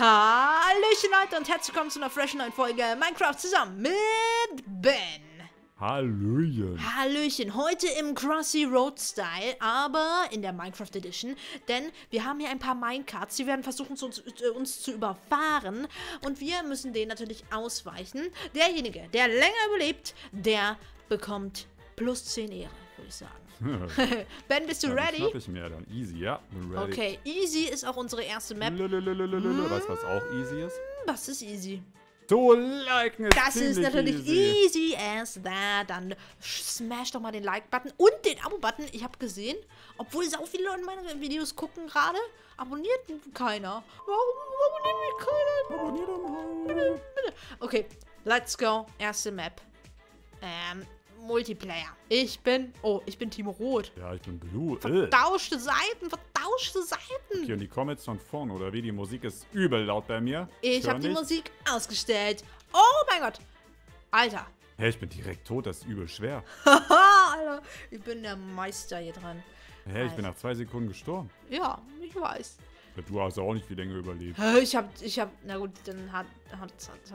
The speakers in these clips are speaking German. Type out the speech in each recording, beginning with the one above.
Hallöchen Leute und herzlich willkommen zu einer freshen neuen Folge Minecraft zusammen mit Ben. Hallöchen. Hallöchen, heute im Crossy Road Style, aber in der Minecraft Edition, denn wir haben hier ein paar Minecarts, die werden versuchen zu uns, äh, uns zu überfahren und wir müssen denen natürlich ausweichen. Derjenige, der länger überlebt, der bekommt plus 10 Ehre, würde ich sagen. ben, bist du Ja, ready? Schnapp ich mir dann. Easy, ja. Ready. Okay, easy ist auch unsere erste Map. Lulululululu. Weißt du, was auch easy ist? Was ist easy? So liken ist Das ist natürlich easy. easy as that. Dann smash doch mal den Like-Button und den Abo-Button. Ich habe gesehen, obwohl so viele Leute meine Videos gucken gerade, abonniert keiner. Warum abonniert mich keiner? Abonnier doch mal. Okay, let's go. Erste Map. Ähm, Multiplayer. Ich bin, oh, ich bin Team Rot. Ja, ich bin blue. Äh. Vertauschte Seiten, vertauschte Seiten. Okay, und die kommen jetzt von vorn, oder wie? Die Musik ist übel laut bei mir. Ich habe die. Musik ausgestellt. Oh mein Gott. Alter. Hä, ich bin direkt tot, das ist übel schwer. Haha, Alter. Ich bin der Meister hier dran. Hä, ich bin nach zwei Sekunden gestorben. Ja, ich weiß. Ja, Du hast auch nicht viel länger überlebt. Ich hab, ich hab, na gut, dann hat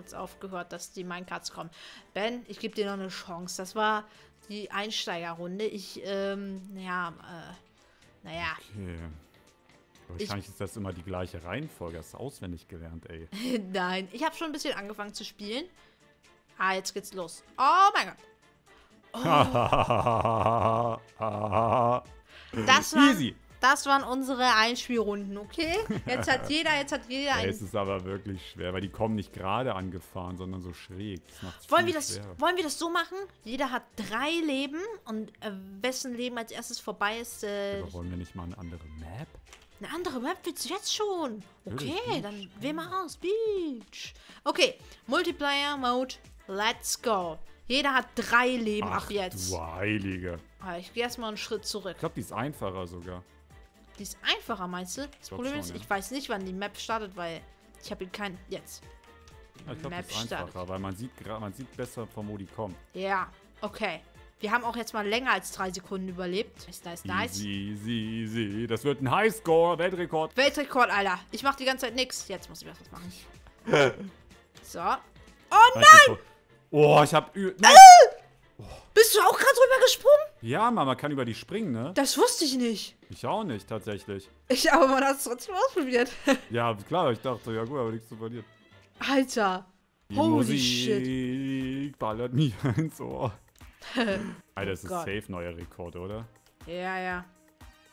es aufgehört, dass die Minecarts kommen. Ben, ich gebe dir noch eine Chance. Das war die Einsteigerrunde. Ich, ähm, ja, äh, naja. Okay. Wahrscheinlich ist das immer die gleiche Reihenfolge. Hast du auswendig gelernt, ey. Nein, ich habe schon ein bisschen angefangen zu spielen. Ah, jetzt geht's los. Oh mein Gott. Das waren, Easy. Das waren unsere Einspielrunden, okay? Jetzt hat jeder, jetzt hat jeder Ey, ein es ist aber wirklich schwer, weil die kommen nicht gerade angefahren, sondern so schräg. Wollen wir, das, schwerer. wollen wir das so machen? Jeder hat drei Leben und äh, wessen Leben als erstes vorbei ist. Äh, Aber wollen wir nicht mal eine andere Map? eine andere Map willst du jetzt schon? Okay, Beach. dann wähl mal aus. Beach. Okay, Multiplayer Mode. Let's go. Jeder hat drei Leben ab jetzt. du Heilige. Ah, ich gehe erstmal einen Schritt zurück. Ich glaube, die ist einfacher sogar. Die ist einfacher, meinst du? Das glaub Problem schon, ist, ja. ich weiß nicht, wann die Map startet, weil ich habe ihn kein... Jetzt. Ich glaube, Map die ist einfacher, startet. weil man sieht, man sieht besser, von wo die kommen. Ja, okay. Wir haben auch jetzt mal länger als drei Sekunden überlebt. Nice, nice, nice. Easy, easy, easy. Das wird ein Highscore, Weltrekord. Weltrekord, Alter. Ich mach die ganze Zeit nix. Jetzt muss ich was machen. so. Oh nein! Oh, ich hab... ü- Nein! Bist du auch gerade drüber gesprungen? Ja, Mann, man kann über die springen, ne? Das wusste ich nicht. Ich auch nicht, tatsächlich. Ich, aber man hat es trotzdem ausprobiert. Ja, klar, ich dachte, ja gut, aber nichts zu verlieren. Alter. Die Holy Musik shit. ballert mir ins Ohr. Alter, das ist Gott. safe neuer Rekord, oder? Ja, ja.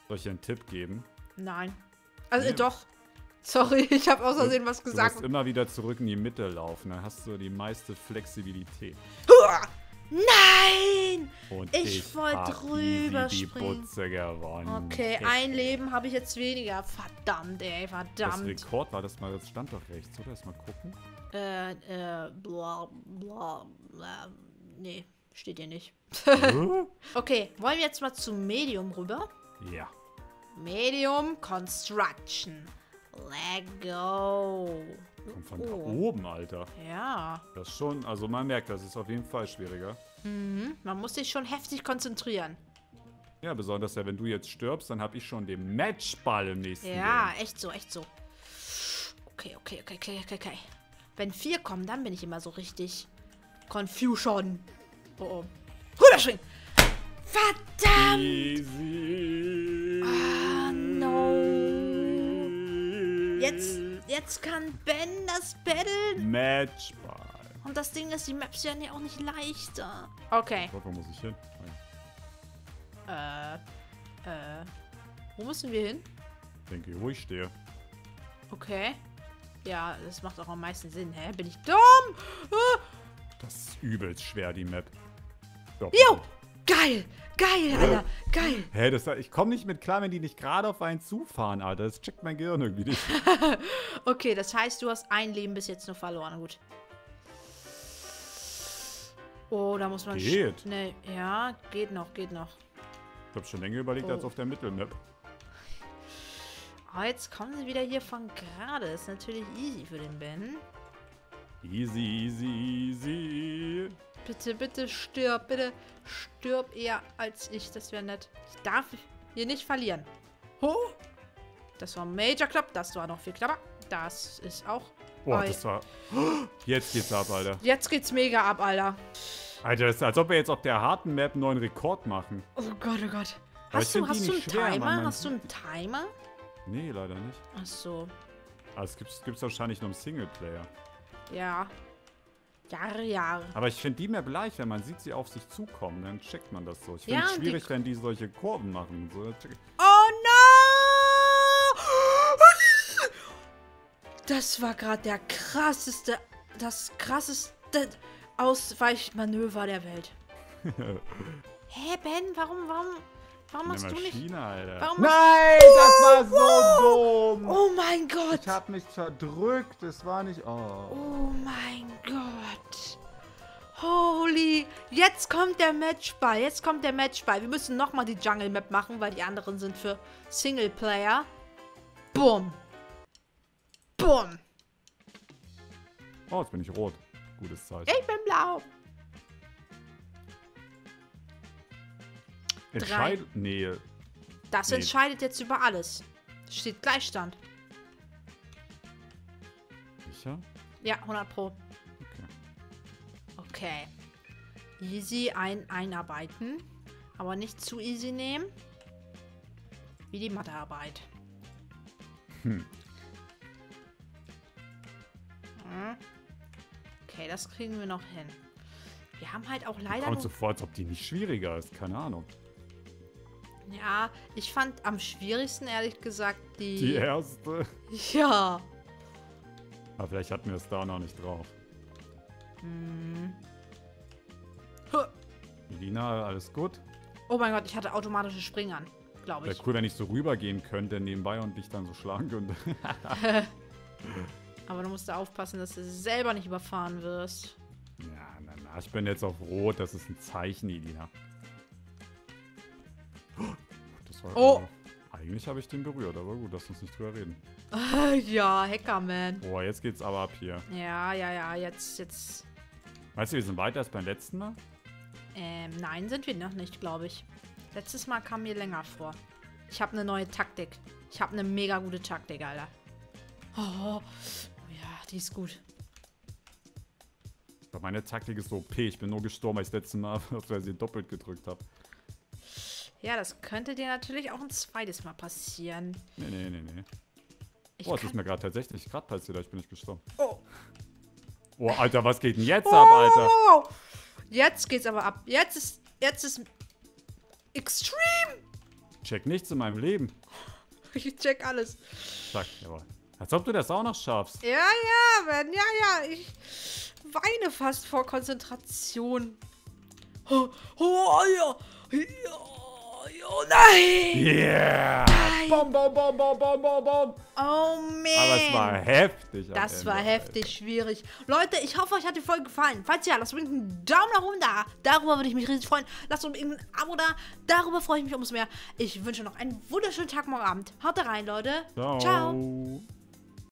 Soll ich dir einen Tipp geben? Nein. Also, Nee. doch. Sorry, ich habe aus Versehen was Du gesagt. musst immer wieder zurück in die Mitte laufen, dann hast du die meiste Flexibilität. Huah! Nein! Und Ich wollte hab drüber die springen. Putze gewonnen. Okay, Heftig. ein Leben habe ich jetzt weniger. Verdammt, ey, Das verdammt. Rekord war das mal, das stand doch rechts, oder? Lass mal gucken. Äh, äh, bla, bla, bla. Nee, steht hier nicht. Okay, wollen wir jetzt mal zu Medium rüber? ja. Medium Construction. Let go. Kommt von da Oh. oben, Alter. Ja. Das schon, also man merkt, das ist auf jeden Fall schwieriger. Mhm. Man muss sich schon heftig konzentrieren. Ja, besonders ja, wenn du jetzt stirbst, dann habe ich schon den Matchball im nächsten Ja, Game. echt so, echt so. Okay, okay, okay, okay, okay, okay. Wenn vier kommen, dann bin ich immer so richtig Confusion. Oh, oh. Rüberspringen! Verdammt! Easy. Ah, no. Jetzt, jetzt kann Ben das battlen. Matchball. Und das Ding ist, die Maps werden ja auch nicht leichter. Okay. Wo muss ich hin? Äh, äh. Wo müssen wir hin? Ich denke, wo ich stehe. Okay. Ja, das macht auch am meisten Sinn. Hä? Bin ich dumm? Ah. Das ist übelst schwer, die Map. Jo! Geil! Geil, Alter! Geil! Hä, das, ich komme nicht mit klar, wenn die nicht gerade auf einen zufahren, Alter. Das checkt mein Gehirn irgendwie nicht. Okay, das heißt, du hast ein Leben bis jetzt nur verloren. Gut. Oh, da muss man... Geht. Nee, ja, geht noch, geht noch. Ich habe schon länger überlegt Oh. als auf der Mittelmap. Ah, jetzt kommen sie wieder hier von gerade. Ist natürlich easy für den Ben. Easy, easy, easy. Bitte, bitte stirb, bitte stirb eher als ich. Das wäre nett. Ich darf hier nicht verlieren. Ho! Das war Major Club, das war noch viel knapper. Das ist auch... Boah, das war. Jetzt geht's ab, Alter. Jetzt geht's mega ab, Alter. Alter, das ist, als ob wir jetzt auf der harten Map einen neuen Rekord machen. Oh Gott, oh Gott. Hast du, hast du einen schwer, Timer? weil man Hast du einen Timer? Nee, leider nicht. Ach so. Aber es gibt's, gibt's wahrscheinlich nur im Singleplayer. Ja. Jahre, Jahre. Aber ich finde die Map leicht, wenn man sieht sie auf sich zukommen, dann checkt man das so. Ich finde Ja, es und die- schwierig, wenn die solche Kurven machen. So. Oh no! Das war gerade der krasseste, das krasseste Ausweichmanöver der Welt. Hä, Ben, warum, warum, warum machst du nicht... Maschine, Alter. Nein, das war so dumm. Oh mein Gott! Ich hab mich verdrückt. Es war nicht. Oh. Oh mein Gott. Holy. Jetzt kommt der Matchball. Jetzt kommt der Matchball. Wir müssen nochmal die Jungle Map machen, weil die anderen sind für Singleplayer. Bumm. Bumm. Oh, jetzt bin ich rot. Gutes Zeichen. Ich bin blau. Entscheid. Nee. Das Nee. entscheidet jetzt über alles. Steht Gleichstand. Sicher? Ja, 100 Pro. Okay. Easy ein einarbeiten. Aber nicht zu easy nehmen. Wie die Mathearbeit. Hm. Hm. Okay, das kriegen wir noch hin. Wir haben halt auch leider Kommt nur... so vor, als ob die nicht schwieriger ist. Keine Ahnung. Ja, ich fand am schwierigsten, ehrlich gesagt, die... Die erste. ja. Aber vielleicht hatten wir es da noch nicht drauf. Huh. Elina, alles gut? Oh mein Gott, ich hatte automatische Springen, glaube Wäre ich. cool, wenn ich so rübergehen könnte nebenbei und dich dann so schlagen könnte. Aber du musst da aufpassen, dass du selber nicht überfahren wirst. ja, na, na, ich bin jetzt auf Rot. Das ist ein Zeichen, Elina. Oh. Eigentlich habe ich den berührt, aber gut, lass uns nicht drüber reden. ja, Hackerman. Boah, jetzt geht's aber ab hier. Ja, ja, ja, jetzt, jetzt... Weißt du, wir sind weiter als beim letzten Mal? Ähm, nein, sind wir noch nicht, glaube ich. Letztes Mal kam mir länger vor. Ich habe eine neue Taktik. Ich habe eine mega gute Taktik, Alter. Oh, ja, die ist gut. Meine Taktik ist so OP. Ich bin nur gestorben, weil ich das letzte Mal aus Versehen doppelt gedrückt habe. Ja, das könnte dir natürlich auch ein zweites Mal passieren. Nee, nee, nee, nee. Ich Boah, es ist mir gerade tatsächlich gerade passiert, ich bin nicht gestorben. oh. Oh, Alter, was geht denn jetzt ab, Alter? Jetzt geht's aber ab. Jetzt ist, jetzt ist Extreme. Check nichts in meinem Leben. Ich check alles. Zack, jawohl. Als ob du das auch noch schaffst. Ja, ja, Ben, ja, ja. Ich weine fast vor Konzentration. Oh, oh ja. Ja, ja, nein. Yeah! Bom, bom, bom, bom, bom, bom, bom. Oh, man. Aber es war heftig. Das Ende, war Alter. heftig schwierig. Leute, ich hoffe, euch hat die Folge gefallen. Falls ja, lasst unbedingt einen Daumen nach oben da. Darüber würde ich mich riesig freuen. Lasst unbedingt ein Abo da. Darüber freue ich mich umso mehr. Ich wünsche noch einen wunderschönen Tag morgen Abend. Haut rein, Leute. Ciao. Ciao.